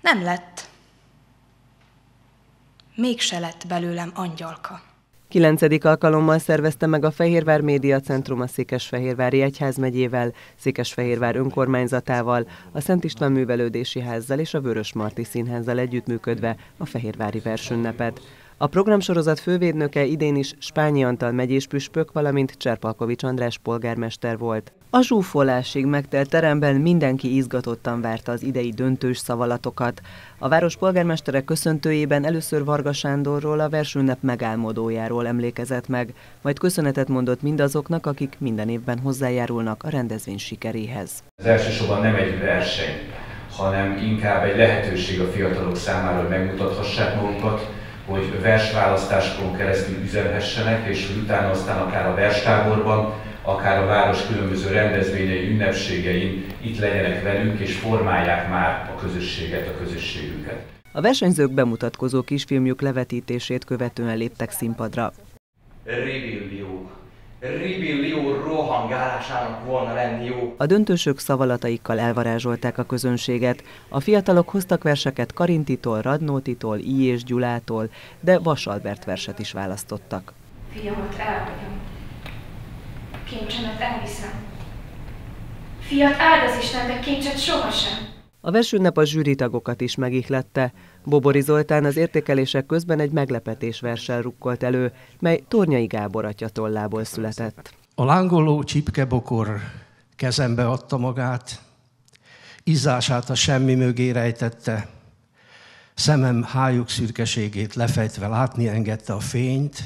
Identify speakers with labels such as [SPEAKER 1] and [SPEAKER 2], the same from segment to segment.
[SPEAKER 1] Nem lett. Mégse lett belőlem angyalka.
[SPEAKER 2] Kilencedik alkalommal szervezte meg a Fehérvár Média Centrum a Székesfehérvári Egyházmegyével, Székesfehérvár önkormányzatával, a Szent István Művelődési Házzal és a Vörös Marti Színházzal együttműködve a Fehérvári Versünnepet. A programsorozat fővédnöke idén is Spányi Antal megyés püspök, valamint Cserpalkovics András polgármester volt. A zsúfolásig megtelt teremben mindenki izgatottan várta az idei döntős szavalatokat. A város polgármestere köszöntőjében először Varga Sándorról, a versünnep megálmodójáról emlékezett meg, majd köszönetet mondott mindazoknak, akik minden évben hozzájárulnak a rendezvény sikeréhez.
[SPEAKER 3] Ez elsősorban nem egy verseny, hanem inkább egy lehetőség a fiatalok számára, hogy megmutathassák magukat, hogy versválasztásokon keresztül üzenhessenek, és hogy utána aztán akár a verstáborban, akár a város különböző rendezvényei, ünnepségein itt legyenek velünk, és formálják már a közösséget, a közösségünket.
[SPEAKER 2] A versenyzők bemutatkozó kisfilmjük levetítését követően léptek színpadra.
[SPEAKER 4] Ribillió. Ribillió rohangálásának volna lenni jó.
[SPEAKER 2] A döntősök szavalataikkal elvarázsolták a közönséget. A fiatalok hoztak verseket Karintitól, Radnótitól, I. és Gyulától, de Vasalbert verset is választottak.
[SPEAKER 1] Fiamat elhagyom. Kincsemet elviszem. Fiat áld az Isten, de kincset sohasem.
[SPEAKER 2] A versünnep a zsűritagokat is megihlette. Bobori Zoltán az értékelések közben egy meglepetés verssel rukkolt elő, mely Tornyai Gábor atya tollából született.
[SPEAKER 5] A lángoló csipkebokor kezembe adta magát, izzását a semmi mögé rejtette, szemem hájuk szürkeségét lefejtve látni engedte a fényt,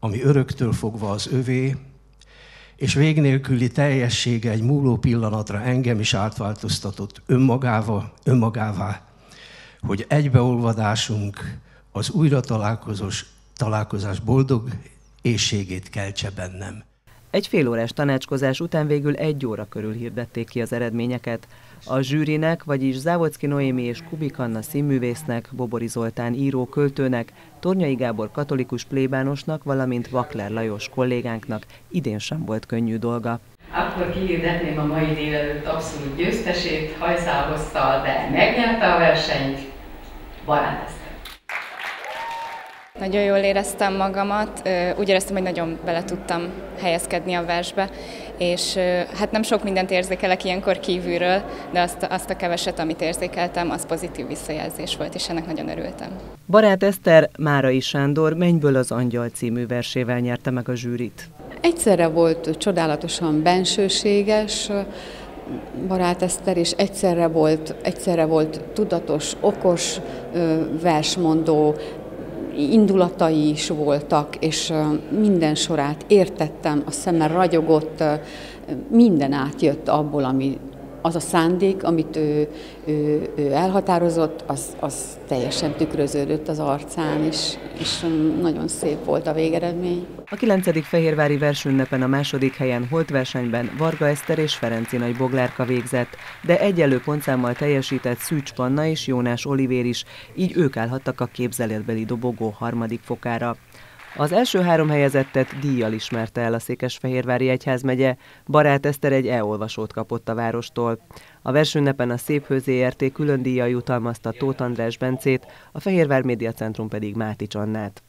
[SPEAKER 5] ami öröktől fogva az övé, és vég nélküli teljessége egy múló pillanatra engem is átváltoztatott önmagával, önmagává, hogy egybeolvadásunk az újra találkozós, találkozás boldog éjségét keltse bennem.
[SPEAKER 2] Egy fél órás tanácskozás után végül egy óra körül hirdették ki az eredményeket. A zsűrinek, vagyis Závodszki Noémi és Kubik Anna színművésznek, Bobori Zoltán író költőnek, Tornyai Gábor katolikus plébánosnak, valamint Vakler Lajos kollégánknak idén sem volt könnyű dolga.
[SPEAKER 6] Akkor kihirdetném a mai délelőtt abszolút győztesét, hajszálhozta, de megnyerte a versenyt, Barát Eszter.
[SPEAKER 7] Nagyon jól éreztem magamat, úgy éreztem, hogy nagyon bele tudtam helyezkedni a versbe, és hát nem sok mindent érzékelek ilyenkor kívülről, de azt, azt a keveset, amit érzékeltem, az pozitív visszajelzés volt, és ennek nagyon örültem.
[SPEAKER 2] Barát Eszter Márai Sándor Mennyből az Angyal című versével nyerte meg a zsűrit.
[SPEAKER 8] Egyszerre volt csodálatosan bensőséges, Barát Eszter, és egyszerre volt, egyszerre volt tudatos, okos versmondó, indulatai is voltak, és minden sorát értettem, a szeme ragyogott, minden átjött abból, ami az a szándék, amit ő, ő, ő elhatározott, az, az teljesen tükröződött az arcán, és, és nagyon szép volt a végeredmény.
[SPEAKER 2] A 9. Fehérvári versünnepen a második helyen holt versenyben Varga Eszter és Ferenci Nagy Boglárka végzett, de egyelő pontszámmal teljesített Szűcs Panna és Jónás Olivér is, így ők állhattak a képzeletbeli dobogó harmadik fokára. Az első három helyezettet díjjal ismerte el a Székesfehérvári Egyházmegye, Barát Eszter egy e-olvasót kapott a várostól. A versünnepen a Szép Hőzé külön díjjal jutalmazta Tóth András Bencét, a Fehérvár Média Centrum pedig Máti Csannát.